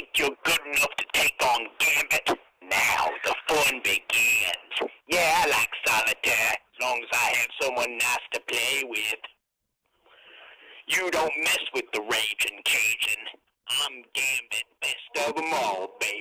think you're good enough to take on Gambit? Now the fun begins. Yeah, I like solitaire, as long as I have someone nice to play with. You don't mess with the Raging Cajun. I'm Gambit, best of them all, baby.